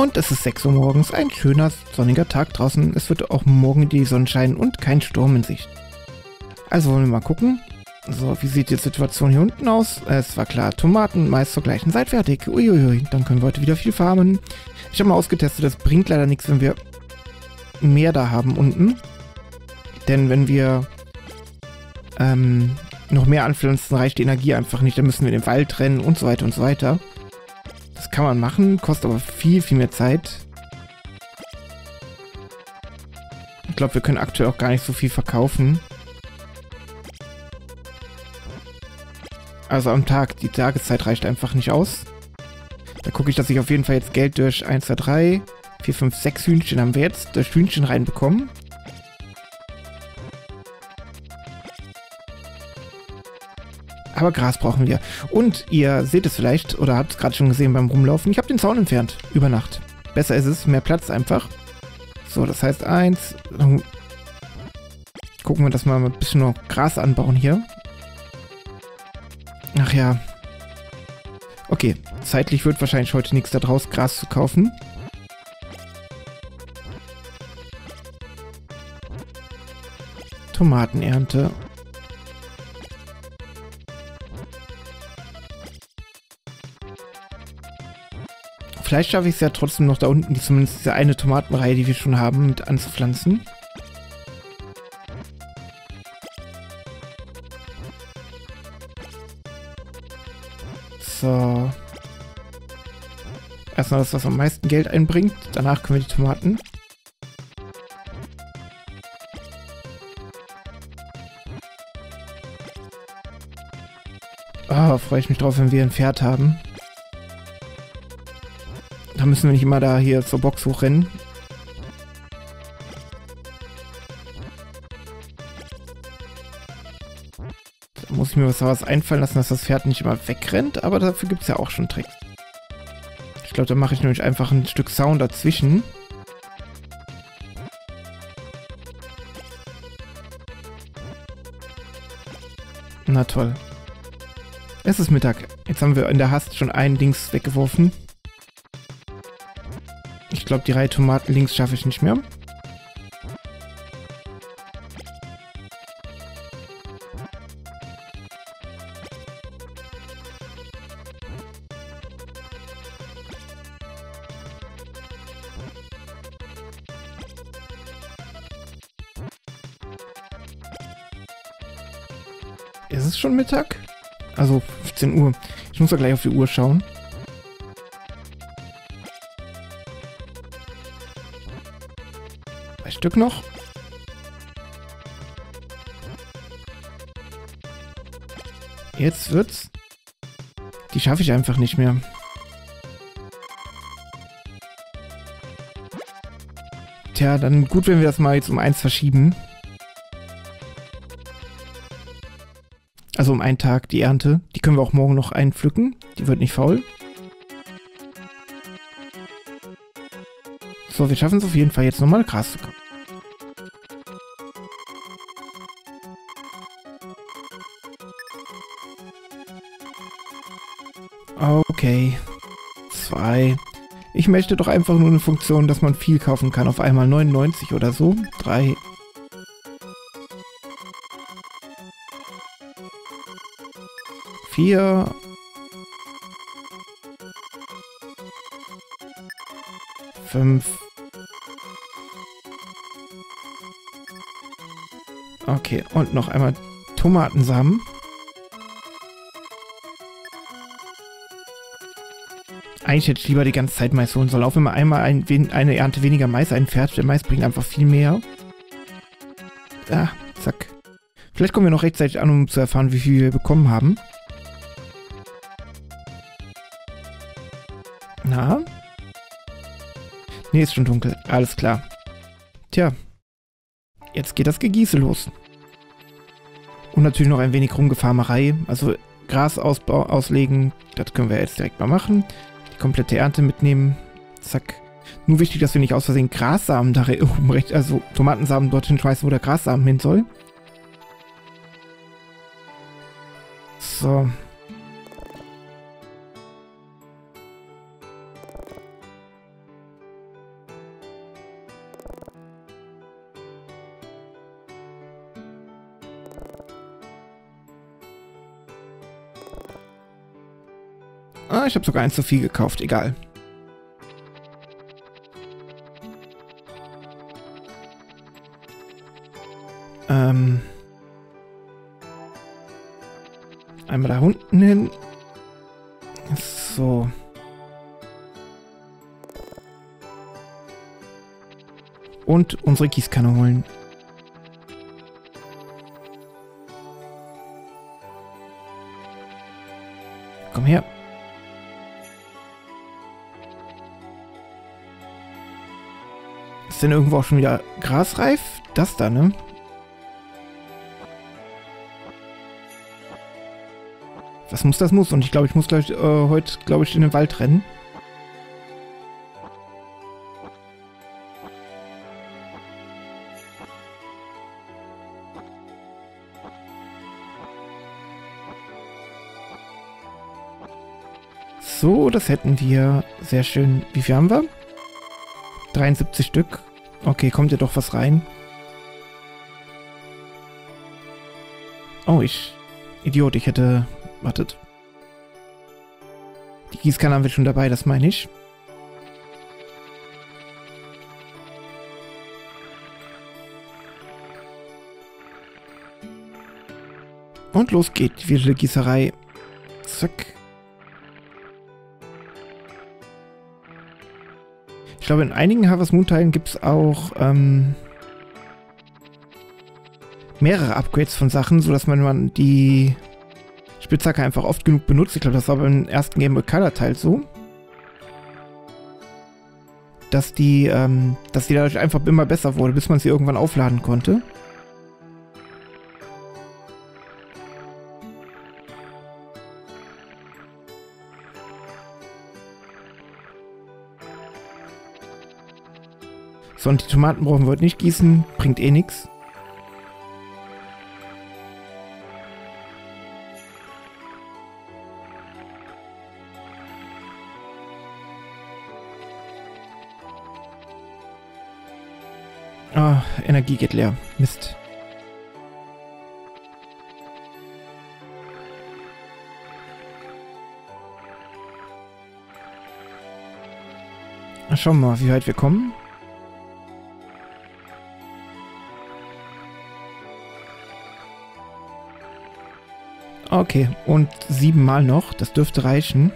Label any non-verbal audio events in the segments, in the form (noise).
Und es ist 6 Uhr morgens, ein schöner sonniger Tag draußen. Es wird auch morgen die Sonne scheinen und kein Sturm in Sicht. Also wollen wir mal gucken. So, wie sieht die Situation hier unten aus? Es war klar, Tomaten, Mais zur gleichen Zeit fertig. Uiuiui, dann können wir heute wieder viel farmen. Ich habe mal ausgetestet, das bringt leider nichts, wenn wir mehr da haben unten. Denn wenn wir ähm, noch mehr anpflanzen, reicht die Energie einfach nicht. Dann müssen wir den Wald rennen und so weiter und so weiter. Kann man machen, kostet aber viel, viel mehr Zeit. Ich glaube, wir können aktuell auch gar nicht so viel verkaufen. Also am Tag, die Tageszeit reicht einfach nicht aus. Da gucke ich, dass ich auf jeden Fall jetzt Geld durch 1, 2, 3, 4, 5, 6 Hühnchen haben wir jetzt durch Hühnchen reinbekommen. Aber Gras brauchen wir. Und ihr seht es vielleicht, oder habt es gerade schon gesehen beim Rumlaufen, ich habe den Zaun entfernt. Über Nacht. Besser ist es, mehr Platz einfach. So, das heißt eins. Gucken wir, dass wir mal ein bisschen noch Gras anbauen hier. Ach ja. Okay, zeitlich wird wahrscheinlich heute nichts daraus, Gras zu kaufen. Tomatenernte. Vielleicht schaffe ich es ja trotzdem noch da unten, die, zumindest diese eine Tomatenreihe, die wir schon haben, mit anzupflanzen. So. Erstmal das, was am meisten Geld einbringt. Danach können wir die Tomaten. Freue ich mich drauf, wenn wir ein Pferd haben. Da müssen wir nicht immer da hier zur Box hochrennen. Da muss ich mir was, was einfallen lassen, dass das Pferd nicht immer wegrennt, aber dafür gibt es ja auch schon Tricks. Ich glaube, da mache ich nämlich einfach ein Stück Sound dazwischen. Na toll. Es ist Mittag. Jetzt haben wir in der Hast schon ein Dings weggeworfen. Ich glaube, die Reihe Tomaten links schaffe ich nicht mehr. Ist es schon Mittag? Also 15 Uhr. Ich muss ja gleich auf die Uhr schauen. Stück noch. Jetzt wird's. Die schaffe ich einfach nicht mehr. Tja, dann gut, wenn wir das mal jetzt um eins verschieben. Also um einen Tag die Ernte. Die können wir auch morgen noch einpflücken. Die wird nicht faul. So, wir schaffen es auf jeden Fall jetzt nochmal Gras zu kommen. Okay. Zwei. Ich möchte doch einfach nur eine Funktion, dass man viel kaufen kann. Auf einmal 99 oder so. Drei. Vier. Fünf. Okay, und noch einmal Tomatensamen. Eigentlich hätte ich lieber die ganze Zeit Mais holen sollen. Auch wenn man einmal ein, eine Ernte weniger Mais einfährt. Der Mais bringt einfach viel mehr. Ah, zack. Vielleicht kommen wir noch rechtzeitig an, um zu erfahren, wie viel wir bekommen haben. Na? Nee, ist schon dunkel. Alles klar. Tja. Jetzt geht das Gegieße los. Und natürlich noch ein wenig Rumgefarmerei. Also Gras auslegen, das können wir jetzt direkt mal machen komplette Ernte mitnehmen. Zack. Nur wichtig, dass wir nicht aus Versehen Grassamen da oben (laughs) rechts, also Tomatensamen dorthin schmeißen, wo der Grassamen hin soll. So. Ich habe sogar eins zu viel gekauft. Egal. Ähm... Einmal da unten hin. So. Und unsere Gießkanne holen. Ist denn irgendwo auch schon wieder grasreif? Das da, ne? Was muss, das muss. Und ich glaube, ich muss gleich äh, heute, glaube ich, in den Wald rennen. So, das hätten wir. Sehr schön. Wie viel haben wir? 73 Stück. Okay, kommt ja doch was rein. Oh, ich... Idiot, ich hätte Wartet. Die Gießkanne haben wir schon dabei, das meine ich. Und los geht die virtuelle Gießerei. Zack. Ich glaube, in einigen Harvest Moon Teilen gibt es auch ähm, mehrere Upgrades von Sachen, sodass man, man die Spitzhacke einfach oft genug benutzt. Ich glaube, das war beim ersten Game Boy Color Teil so. Dass die, ähm, dass die dadurch einfach immer besser wurde, bis man sie irgendwann aufladen konnte. So, die Tomaten brauchen wir heute nicht gießen, bringt eh nichts. Energie geht leer. Mist. Schauen wir mal, wie weit wir kommen. Okay, und siebenmal noch. Das dürfte reichen.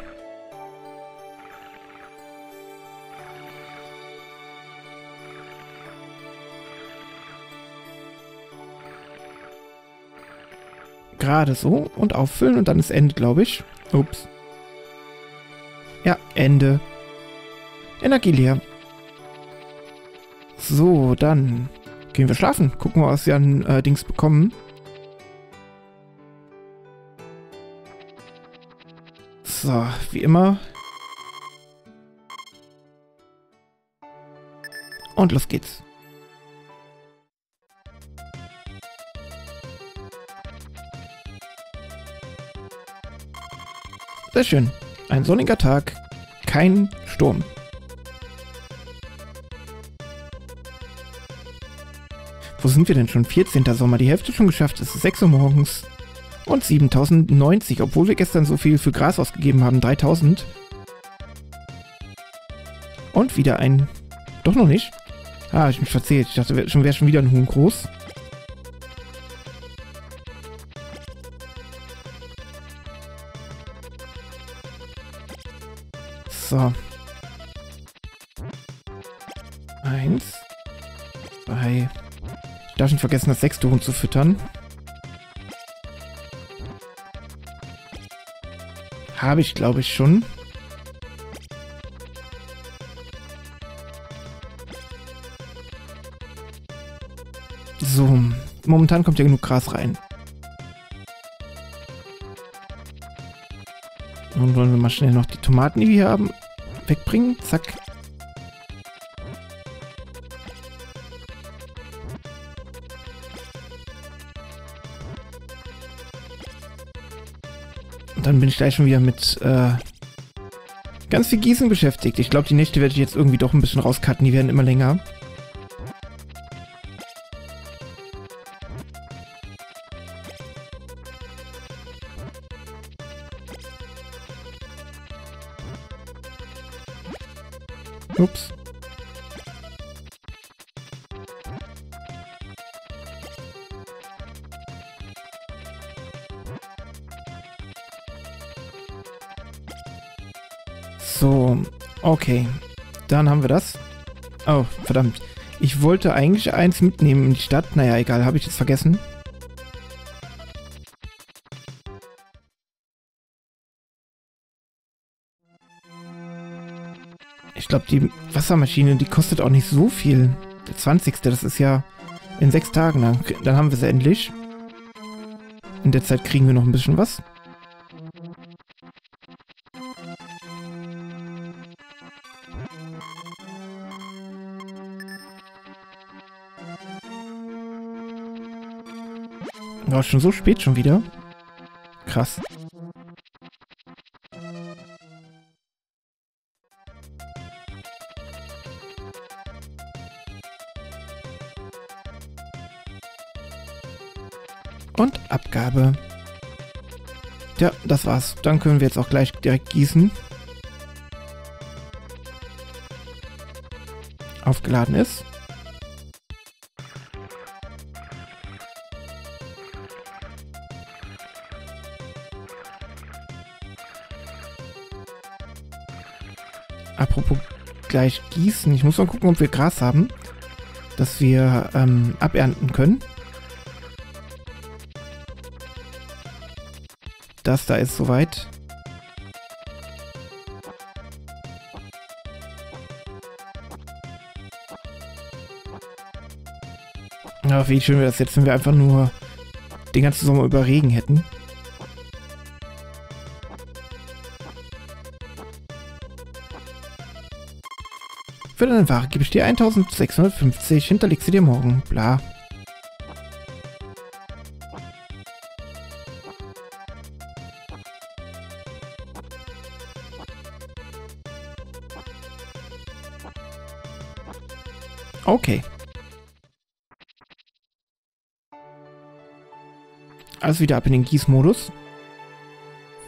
Gerade so und auffüllen und dann ist Ende, glaube ich. Ups. Ja, Ende. Energie leer. So, dann gehen wir schlafen. Gucken wir, was wir an äh, Dings bekommen. So, wie immer. Und los geht's. Sehr schön. Ein sonniger Tag, kein Sturm. Wo sind wir denn schon? 14. Sommer, die Hälfte schon geschafft. Es ist 6 Uhr morgens und 7090, obwohl wir gestern so viel für Gras ausgegeben haben. 3000. Und wieder ein... Doch noch nicht. Ah, ich mich verzählt. Ich dachte, schon wäre schon wieder ein Huhn groß. So. Eins. Zwei. Ich darf nicht vergessen, das sechste Huhn zu füttern. Habe ich, glaube ich, schon. So, momentan kommt ja genug Gras rein. Nun wollen wir mal schnell noch die Tomaten, die wir hier haben, wegbringen. Zack. bin ich gleich schon wieder mit äh, ganz viel Gießen beschäftigt. Ich glaube, die Nächte werde ich jetzt irgendwie doch ein bisschen rauscutten. Die werden immer länger. Ups. Okay. Dann haben wir das. Oh, verdammt. Ich wollte eigentlich eins mitnehmen in die Stadt. Naja, egal, habe ich jetzt vergessen. Ich glaube, die Wassermaschine, die kostet auch nicht so viel. Der 20. Das ist ja in sechs Tagen. Dann, dann haben wir sie endlich. In der Zeit kriegen wir noch ein bisschen was. War schon so spät schon wieder. Krass. Und Abgabe. Ja, das war's. Dann können wir jetzt auch gleich direkt gießen. Aufgeladen ist. Gleich gießen. Ich muss mal gucken, ob wir Gras haben, das wir ähm, abernten können. Das da ist soweit. Ja, wie schön wäre das jetzt, wenn wir einfach nur den ganzen Sommer über Regen hätten. Für deine Ware gebe ich dir 1650, hinterleg sie dir morgen, bla. Okay. Also wieder ab in den Gießmodus.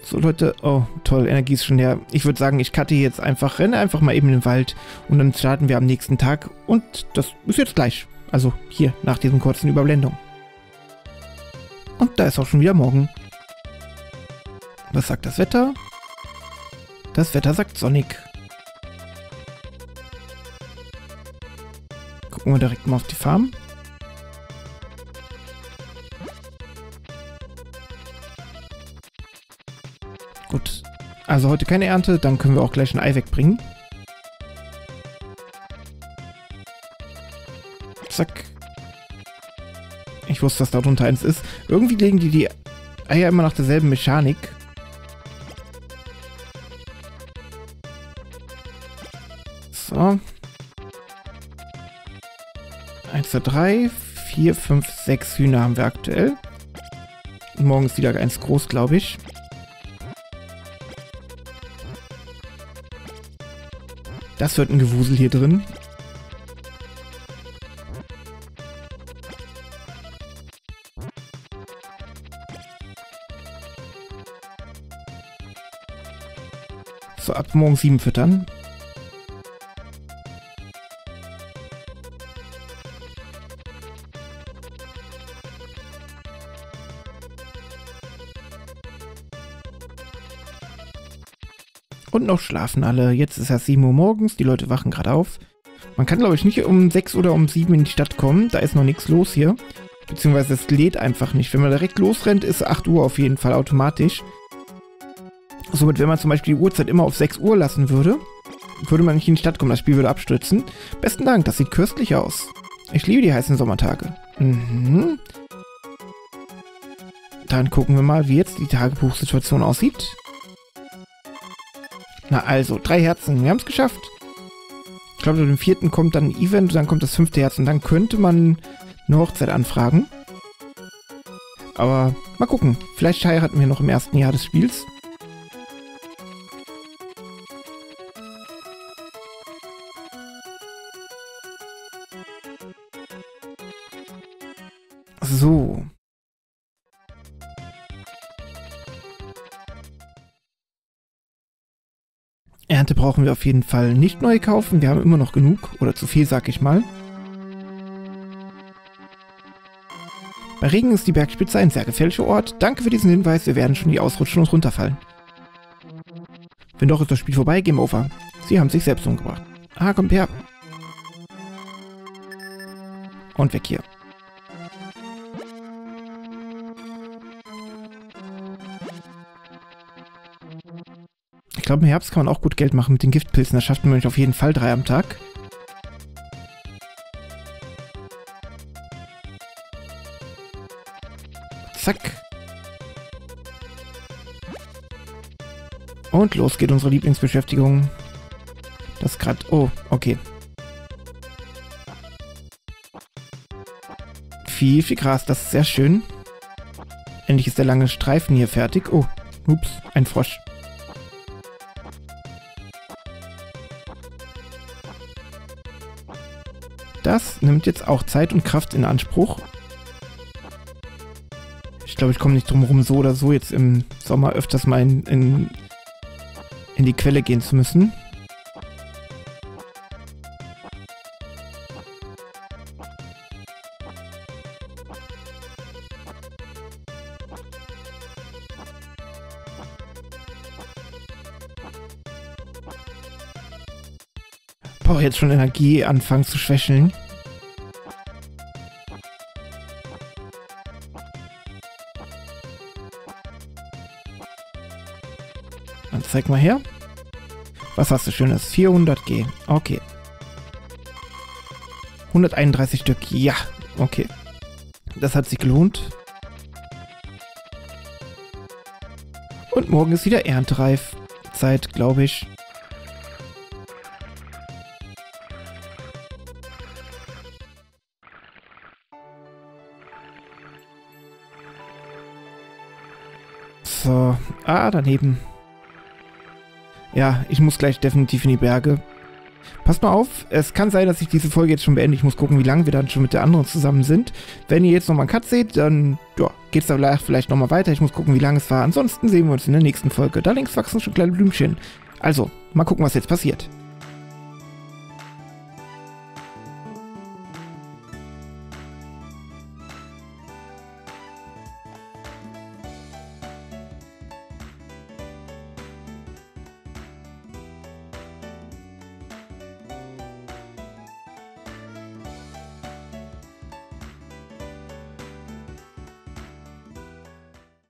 So Leute, oh toll, Energie ist schon leer. Ich würde sagen, ich cutte jetzt einfach, renne einfach mal eben in den Wald und dann starten wir am nächsten Tag und das ist jetzt gleich. Also hier, nach diesen kurzen Überblendung. Und da ist auch schon wieder morgen. Was sagt das Wetter? Das Wetter sagt sonnig. Gucken wir direkt mal auf die Farm. Also heute keine Ernte, dann können wir auch gleich ein Ei wegbringen. Zack. Ich wusste, dass darunter eins ist. Irgendwie legen die die Eier immer nach derselben Mechanik. So. 1, 2, 3, 4, 5, 6 Hühner haben wir aktuell. morgen ist wieder eins groß, glaube ich. Das wird ein Gewusel hier drin. So, ab morgen sieben füttern. Und noch schlafen alle. Jetzt ist ja 7 Uhr morgens, die Leute wachen gerade auf. Man kann, glaube ich, nicht um 6 oder um 7 in die Stadt kommen. Da ist noch nichts los hier. Beziehungsweise es lädt einfach nicht. Wenn man direkt losrennt, ist 8 Uhr auf jeden Fall automatisch. Somit, wenn man zum Beispiel die Uhrzeit immer auf 6 Uhr lassen würde, würde man nicht in die Stadt kommen. Das Spiel würde abstürzen. Besten Dank, das sieht köstlich aus. Ich liebe die heißen Sommertage. Mhm. Dann gucken wir mal, wie jetzt die Tagebuchsituation aussieht. Na also, drei Herzen. Wir haben es geschafft. Ich glaube, dem vierten kommt dann ein Event, dann kommt das fünfte Herz und dann könnte man eine Hochzeit anfragen. Aber mal gucken. Vielleicht heiraten wir noch im ersten Jahr des Spiels. Brauchen wir auf jeden Fall nicht neu kaufen. Wir haben immer noch genug. Oder zu viel, sag ich mal. Bei Regen ist die Bergspitze ein sehr gefährlicher Ort. Danke für diesen Hinweis. Wir werden schon die ausrutschen und runterfallen. Wenn doch ist das Spiel vorbei, Game Over. Sie haben sich selbst umgebracht. Ah, kommt her. Und weg hier. Glaube, im Herbst kann man auch gut Geld machen mit den Giftpilzen. Da schafft man auf jeden Fall drei am Tag. Zack. Und los geht unsere Lieblingsbeschäftigung. Das gerade... Oh, okay. Viel, viel Gras. Das ist sehr schön. Endlich ist der lange Streifen hier fertig. Oh, ups, ein Frosch. Das nimmt jetzt auch Zeit und Kraft in Anspruch. Ich glaube, ich komme nicht drum herum, so oder so jetzt im Sommer öfters mal in, in, in die Quelle gehen zu müssen. Jetzt schon Energie anfangen zu schwächeln. Dann zeig mal her. Was hast du Schönes? 400G. Okay. 131 Stück. Ja, okay. Das hat sich gelohnt. Und morgen ist wieder erntereif. Zeit, glaube ich. Ah, daneben. Ja, ich muss gleich definitiv in die Berge. Passt mal auf, es kann sein, dass ich diese Folge jetzt schon beende. Ich muss gucken, wie lange wir dann schon mit der anderen zusammen sind. Wenn ihr jetzt nochmal einen Cut seht, dann ja, geht's da vielleicht nochmal weiter. Ich muss gucken, wie lange es war. Ansonsten sehen wir uns in der nächsten Folge. Da links wachsen schon kleine Blümchen. Also, mal gucken, was jetzt passiert.